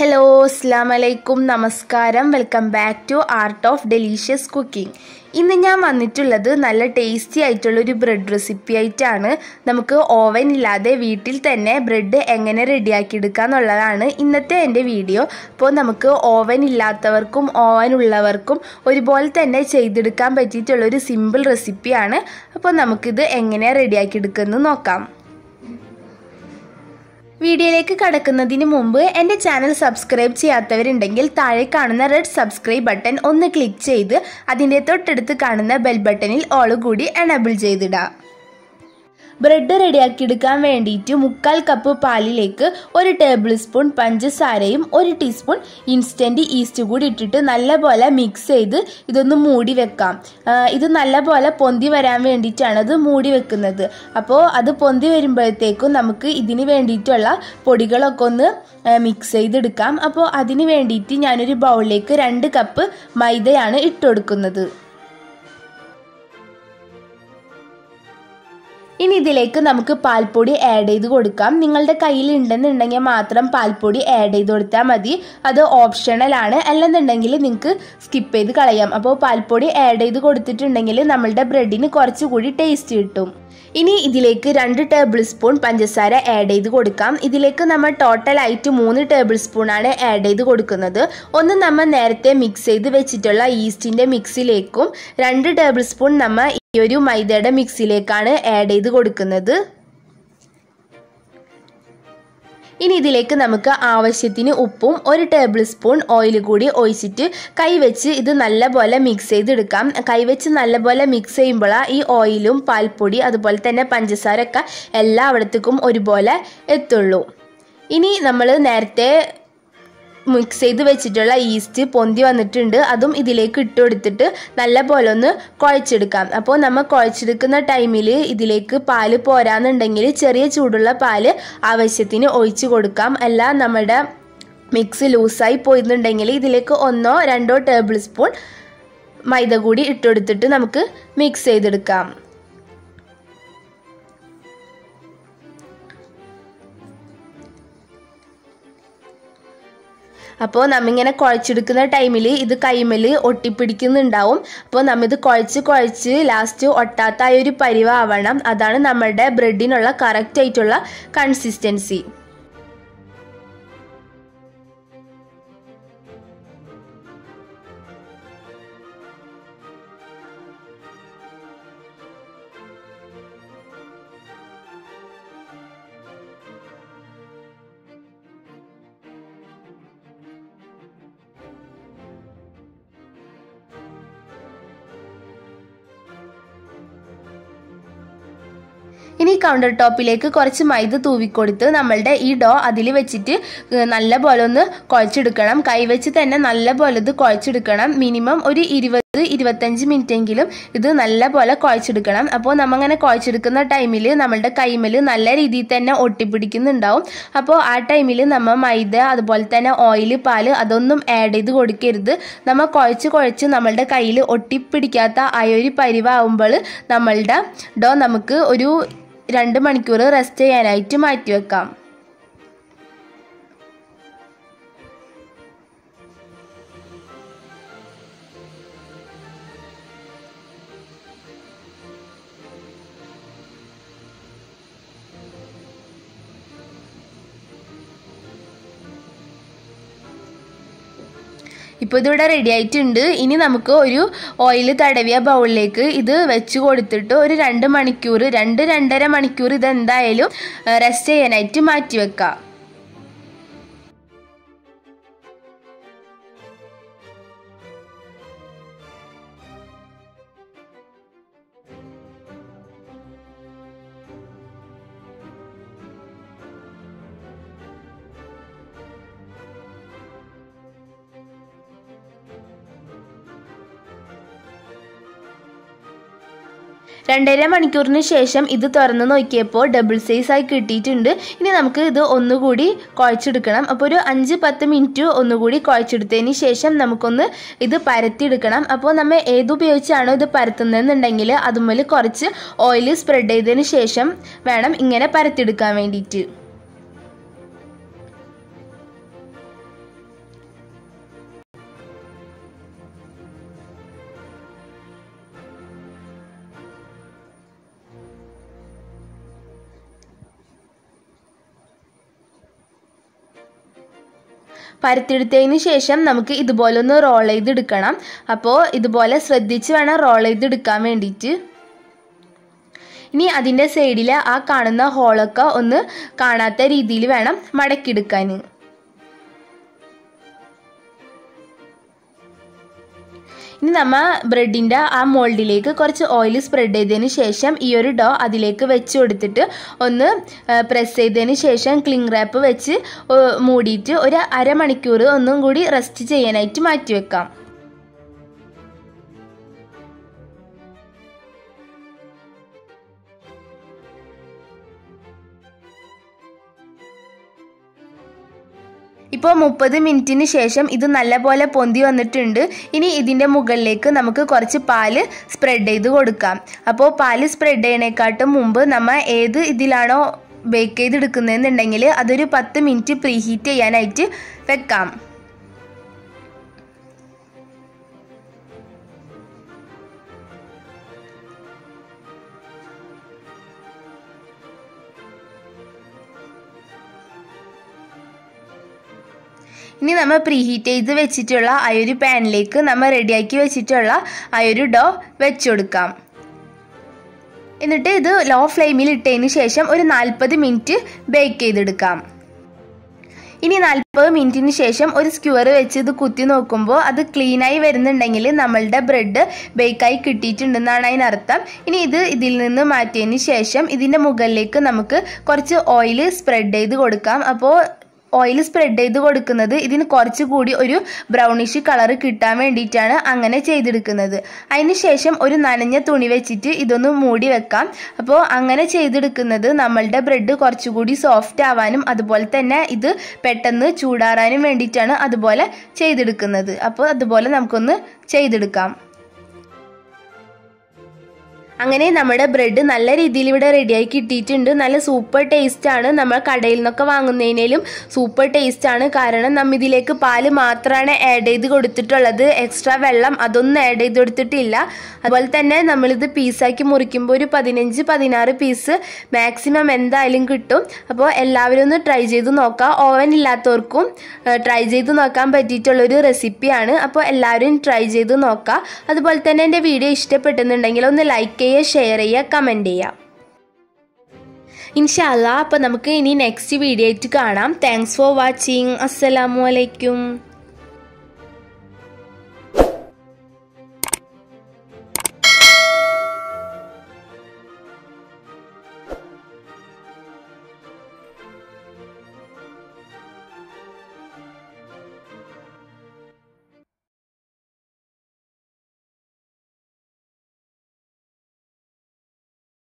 Hello അസ്സാം വലൈക്കും നമസ്കാരം welcome back to art of delicious cooking ഇന്ന് ഞാൻ വന്നിട്ടുള്ളത് നല്ല ടേസ്റ്റി ആയിട്ടുള്ള ഒരു ബ്രെഡ് റെസിപ്പി ആയിട്ടാണ്. നമുക്ക് ഓവൻ ഇല്ലാതെ വീട്ടിൽ തന്നെ ബ്രെഡ് എങ്ങനെ റെഡിയാക്കി എടുക്കുക എന്നുള്ളതാണ് ഇന്നത്തെ എന്റെ വീഡിയോ അപ്പോൾ നമുക്ക് ഓവൻ ഇല്ലാത്തവർക്കും ഓവൻ ഉള്ളവർക്കും ഒരുപോലെ തന്നെ ചെയ്തെടുക്കാൻ പറ്റിയിട്ടുള്ളൊരു സിമ്പിൾ റെസിപ്പിയാണ് അപ്പോൾ നമുക്കിത് എങ്ങനെ റെഡിയാക്കി എടുക്കുന്നത് നോക്കാം. വീഡിയോയിലേക്ക് കടക്കുന്നതിന് മുമ്പ് എന്റെ ചാനൽ സബ്സ്ക്രൈബ് ചെയ്യാത്തവരുണ്ടെങ്കിൽ താഴെ കാണുന്ന റെഡ് സബ്സ്ക്രൈബ് ബട്ടൺ ഒന്ന് ക്ലിക്ക് ചെയ്ത് അതിന്റെ തൊട്ടടുത്ത് കാണുന്ന ബെൽ ബട്ടണിൽ ഓൾ കൂടി എനബിൾ ചെയ്തിടാം. ബ്രെഡ് റെഡിയാക്കി എടുക്കാൻ വേണ്ടിയിട്ട് മുക്കാൽ കപ്പ് പാലിലേക്ക് ഒരു ടേബിൾ സ്പൂൺ പഞ്ചസാരയും ഒരു ടീസ്പൂൺ ഇൻസ്റ്റന്റ് ഈസ്റ്റ് കൂടി ഇട്ടിട്ട് നല്ലപോലെ മിക്സ് ചെയ്ത് ഇതൊന്ന് മൂടി വെക്കാം. ഇത് നല്ലപോലെ പൊന്തി വരാൻ വേണ്ടിയിട്ടാണ് അത് മൂടി വെക്കുന്നത്. അപ്പോൾ അത് പൊന്തി വരുമ്പോഴത്തേക്കും നമുക്ക് ഇതിന് വേണ്ടിയിട്ടുള്ള പൊടികളൊക്കെ ഒന്ന് മിക്സ് ചെയ്തെടുക്കാം. അപ്പോൾ അതിന് വേണ്ടിയിട്ട് ഞാനൊരു ബൗളിലേക്ക് രണ്ട് കപ്പ് മൈദയാണ് ഇട്ടുകൊടുക്കുന്നത് ഇനി ഇതിലേക്ക് നമുക്ക് പാൽപ്പൊടി ആഡ് ചെയ്ത് കൊടുക്കാം. നിങ്ങളുടെ കയ്യിൽ ഉണ്ടെന്നുണ്ടെങ്കിൽ മാത്രം പാൽപ്പൊടി ആഡ് ചെയ്ത് കൊടുത്താൽ മതി. അത് ഓപ്ഷണൽ ആണ്. അല്ലെന്നുണ്ടെങ്കിൽ നിങ്ങൾക്ക് സ്കിപ്പ് ചെയ്ത് കളയാം. അപ്പോൾ പാൽപ്പൊടി ആഡ് ചെയ്ത് കൊടുത്തിട്ടുണ്ടെങ്കിൽ നമ്മളുടെ ബ്രെഡിന് കുറച്ചുകൂടി ടേസ്റ്റ് കിട്ടും. ഇനി ഇതിലേക്ക് രണ്ട് ടേബിൾ സ്പൂൺ പഞ്ചസാര ആഡ് ചെയ്ത് കൊടുക്കാം. ഇതിലേക്ക് നമ്മൾ ടോട്ടലായിട്ട് മൂന്ന് ടേബിൾ സ്പൂണാണ് ആഡ് ചെയ്ത് കൊടുക്കുന്നത്. ഒന്ന് നമ്മൾ നേരത്തെ മിക്സ് ചെയ്ത് വെച്ചിട്ടുള്ള ഈസ്റ്റിന്റെ മിക്സിലേക്കും രണ്ട് ടേബിൾ സ്പൂൺ നമ്മൾ ഈ ഒരു മൈദയുടെ മിക്സിലേക്കാണ് ആഡ് ചെയ്ത് കൊടുക്കുന്നത്. ഇനി ഇതിലേക്ക് നമുക്ക് ആവശ്യത്തിന് ഉപ്പും ഒരു ടേബിൾ സ്പൂൺ ഓയിൽ കൂടി ഒഴിച്ചിട്ട് കൈവച്ച് ഇത് നല്ലപോലെ മിക്സ് ചെയ്തെടുക്കാം. കൈവച്ച് നല്ലപോലെ മിക്സ് ചെയ്യുമ്പോഴാണ് ഈ ഓയിലും പാൽപ്പൊടി അതുപോലെ തന്നെ പഞ്ചസാരൊക്കെ എല്ലായിടത്തേക്കും ഒരുപോലെ എത്തുള്ളൂ. ഇനി നമ്മൾ നേരത്തെ മിക്സ് ചെയ്ത് വെച്ചിട്ടുള്ള ഈസ്റ്റ് പൊന്തി വന്നിട്ടുണ്ട്. അതും ഇതിലേക്ക് ഇട്ട് കൊടുത്തിട്ട് നല്ല പോലെ ഒന്ന് കുഴച്ചെടുക്കാം. അപ്പോൾ നമ്മൾ കുഴച്ചെടുക്കുന്ന ടൈമിൽ ഇതിലേക്ക് പാൽ പോരാന്നുണ്ടെങ്കിൽ ചെറിയ ചൂടുള്ള പാൽ ആവശ്യത്തിന് ഒഴിച്ചു കൊടുക്കാം. അല്ല നമ്മുടെ മിക്സ് ലൂസായി പോയിരുന്നുണ്ടെങ്കിൽ ഇതിലേക്ക് ഒന്നോ രണ്ടോ ടേബിൾ സ്പൂൺ മൈദ കൂടി ഇട്ടുകൊടുത്തിട്ട് നമുക്ക് മിക്സ് ചെയ്തെടുക്കാം. അപ്പോൾ നമ്മിങ്ങനെ കുഴച്ചെടുക്കുന്ന ടൈമിൽ ഇത് കൈമൽ ഒട്ടിപ്പിടിക്കുന്നുണ്ടാവും. അപ്പോൾ നമ്മിത് കുഴച്ച് കുഴച്ച് ലാസ്റ്റ് ഒട്ടാത്ത ആ ഒരു പരിവാവണം. അതാണ് നമ്മളുടെ ബ്രെഡിനുള്ള കറക്റ്റ് ആയിട്ടുള്ള കൺസിസ്റ്റൻസി ഇനി കൗണ്ടർ ടോപ്പിലേക്ക് കുറച്ച് മൈദ തൂവിക്കൊടുത്ത് നമ്മളുടെ ഈ ഡോ അതിൽ വെച്ചിട്ട് നല്ല പോലെ ഒന്ന് കുഴച്ചെടുക്കണം. കൈവച്ച് തന്നെ നല്ല പോലെ ഇത് കുഴച്ചെടുക്കണം. മിനിമം ഒരു ഇരുപത് ഇരുപത്തഞ്ച് മിനിറ്റ് എങ്കിലും ഇത് നല്ല പോലെ കുഴച്ചെടുക്കണം. അപ്പോൾ നമ്മങ്ങനെ കുഴച്ചെടുക്കുന്ന ടൈമിൽ നമ്മളുടെ കൈമൽ നല്ല രീതിയിൽ തന്നെ ഒട്ടിപ്പിടിക്കുന്നുണ്ടാവും. അപ്പോൾ ആ ടൈമിൽ നമ്മൾ മൈദ അതുപോലെ തന്നെ ഓയിൽ പാൽ അതൊന്നും ആഡ് ചെയ്ത് കൊടുക്കരുത്. നമ്മൾ കുഴച്ച് കുഴച്ച് നമ്മളുടെ കയ്യിൽ ഒട്ടിപ്പിടിക്കാത്ത ആ ഒരു പരിവാകുമ്പോൾ നമ്മളുടെ ഡോ നമുക്ക് ഒരു രണ്ട് മണിക്കൂർ റെസ്റ്റ് ചെയ്യാനായിട്ട് മാറ്റി ഇപ്പോൾ ഇതിവിടെ റെഡി ആയിട്ടുണ്ട്. ഇനി നമുക്ക് ഒരു ഓയിൽ തടവിയ ബൗളിലേക്ക് ഇത് വെച്ച് കൊടുത്തിട്ട് ഒരു രണ്ട് മണിക്കൂർ രണ്ട് രണ്ടര മണിക്കൂർ ഇതെന്തായാലും റെസ്റ്റ് ചെയ്യാനായിട്ട് മാറ്റി വെക്കാം രണ്ടര മണിക്കൂറിന് ശേഷം ഇത് തുറന്ന് നോക്കിയപ്പോൾ ഡബിൾ സൈസ് ആയി കിട്ടിയിട്ടുണ്ട്. ഇനി നമുക്ക് ഇത് ഒന്നുകൂടി കുഴച്ചെടുക്കണം. അപ്പോൾ ഒരു അഞ്ച് പത്ത് മിനിറ്റ് ഒന്നുകൂടി കുഴച്ചെടുത്തതിന് ശേഷം നമുക്കൊന്ന് ഇത് പരത്തിയെടുക്കണം. അപ്പോൾ നമ്മൾ ഏതുപയോഗിച്ചാണോ ഇത് പരത്തുന്നതെന്നുണ്ടെങ്കിൽ അതുമുതൽ കുറച്ച് ഓയിൽ സ്പ്രെഡ് ചെയ്തതിന് ശേഷം വേണം ഇങ്ങനെ പരത്തിയെടുക്കാൻ വേണ്ടിയിട്ട്. പരത്തിയെടുത്തതിന് ശേഷം നമുക്ക് ഇതുപോലെ ഒന്ന് റോൾ ചെയ്തെടുക്കണം. അപ്പോൾ ഇതുപോലെ ശ്രദ്ധിച്ച് വേണം റോൾ ചെയ്തെടുക്കാൻ വേണ്ടിയിട്ട്. ഇനി അതിന്റെ സൈഡിൽ ആ കാണുന്ന ഹോളൊക്കെ ഒന്ന് കാണാത്ത രീതിയിൽ വേണം മടക്കിയെടുക്കാൻ ഇനി നമ്മൾ ബ്രെഡിന്റെ ആ മോൾഡിലേക്ക് കുറച്ച് ഓയിൽ സ്പ്രെഡ് ചെയ്തതിന് ശേഷം ഈ ഒരു ഡോ അതിലേക്ക് വെച്ച് കൊടുത്തിട്ട് ഒന്ന് പ്രസ് ചെയ്തതിന് ശേഷം ക്ലിങ് റാപ്പ് വെച്ച് മൂടിയിട്ട് ഒരു അരമണിക്കൂർ ഒന്നും കൂടി റെസ്റ്റ് ചെയ്യാനായിട്ട് മാറ്റി വെക്കാം ഇപ്പോൾ മുപ്പത് മിനിറ്റിന് ശേഷം ഇത് നല്ലപോലെ പൊന്തി വന്നിട്ടുണ്ട്. ഇനി ഇതിന്റെ മുകളിലേക്ക് നമുക്ക് കുറച്ച് പാൽ സ്പ്രെഡ് ചെയ്ത് കൊടുക്കാം. അപ്പോൾ പാൽ സ്പ്രെഡ് ചെയ്യണേക്കാട്ടും മുമ്പ് നമ്മൾ ഏത് ഇതിലാണോ ബേക്ക് ചെയ്തെടുക്കുന്നതെന്നുണ്ടെങ്കിൽ അതൊരു പത്ത് മിനിറ്റ് പ്രീഹീറ്റ് ചെയ്യാനായിട്ട് വെക്കാം. ഇനി നമ്മൾ പ്രീഹീറ്റ് ചെയ്ത് വെച്ചിട്ടുള്ള ആ ഒരു പാനിലേക്ക് നമ്മൾ റെഡിയാക്കി വെച്ചിട്ടുള്ള ആ ഒരു ഡോ വെച്ചുകൊടുക്കാം എന്നിട്ട് ഇത് ലോ ഫ്ലെയിമിൽ ഇട്ടതിന് ശേഷം ഒരു നാൽപ്പത് മിനിറ്റ് ബേക്ക് ചെയ്തെടുക്കാം. ഇനി നാൽപ്പത് മിനിറ്റിന് ശേഷം ഒരു സ്ക്യൂർ വെച്ച് ഇത് കുത്തി നോക്കുമ്പോൾ അത് ക്ലീനായി വരുന്നുണ്ടെങ്കിൽ നമ്മളുടെ ബ്രെഡ് ബേക്കായി കിട്ടിയിട്ടുണ്ടെന്നാണ് അതിനർത്ഥം. ഇനി ഇത് ഇതിൽ നിന്ന് മാറ്റിയതിന് ശേഷം ഇതിന്റെ മുകളിലേക്ക് നമുക്ക് കുറച്ച് ഓയിൽ സ്പ്രെഡ് ചെയ്ത് കൊടുക്കാം. അപ്പോൾ ഓയിൽ സ്പ്രെഡ് ചെയ്ത് കൊടുക്കുന്നത്. ഇതിന് കുറച്ചുകൂടി ഒരു ബ്രൗണിഷ് കളർ കിട്ടാൻ വേണ്ടിയിട്ടാണ് അങ്ങനെ ചെയ്തെടുക്കുന്നത്. അതിന് ശേഷം ഒരു നനഞ്ഞ തുണി വെച്ചിട്ട് ഇതൊന്ന് മൂടി വെക്കാം. അപ്പോൾ അങ്ങനെ ചെയ്തെടുക്കുന്നത് നമ്മളുടെ ബ്രെഡ് കുറച്ചുകൂടി സോഫ്റ്റ് ആവാനും അതുപോലെ തന്നെ ഇത് പെട്ടെന്ന് ചൂടാറാനും വേണ്ടിയിട്ടാണ് അതുപോലെ ചെയ്തെടുക്കുന്നത്. അപ്പോൾ അതുപോലെ നമുക്കൊന്ന് ചെയ്തെടുക്കാം. അങ്ങനെ നമ്മുടെ ബ്രെഡ് നല്ല രീതിയിൽ ഇവിടെ റെഡിയായി കിട്ടിയിട്ടുണ്ട്. നല്ല സൂപ്പർ ടേസ്റ്റ് ആണ് നമ്മൾ കടയിൽ നിന്നൊക്കെ വാങ്ങുന്നതിനേലും സൂപ്പർ ടേസ്റ്റ് ആണ്. കാരണം നമ്മൾ ഇതിലേക്ക് പാൽ മാത്രമാണ് ആഡ് ചെയ്ത് കൊടുത്തിട്ടുള്ളത്. എക്സ്ട്രാ വെള്ളം അതൊന്നും ആഡ് ചെയ്ത് കൊടുത്തിട്ടില്ല. അതുപോലെ തന്നെ നമ്മളിത് പീസാക്കി മുറിക്കുമ്പോൾ ഒരു പതിനഞ്ച് പതിനാറ് പീസ് മാക്സിമം എന്തായാലും കിട്ടും. അപ്പോൾ എല്ലാവരും ഒന്ന് ട്രൈ ചെയ്ത് നോക്കാം. ഓവൻ ഇല്ലാത്തവർക്കും ട്രൈ ചെയ്ത് നോക്കാൻ പറ്റിയിട്ടുള്ളൊരു റെസിപ്പിയാണ് അപ്പോൾ എല്ലാവരും ട്രൈ ചെയ്ത് നോക്കാം. അതുപോലെ തന്നെ എന്റെ വീഡിയോ ഇഷ്ടപ്പെട്ടെന്നുണ്ടെങ്കിൽ ഒന്ന് ലൈക്ക് ചെയ്യുക ഷെയർ ചെയ്യുക കമന്റ് ചെയ്യുക ഇൻഷാല്ല അപ്പോൾ നമുക്ക് ഇനി നെക്സ്റ്റ് വീഡിയോ ആയിട്ട് കാണാം. താങ്ക്സ് ഫോർ വാച്ചിങ് അസ്സലാമു അലൈക്കും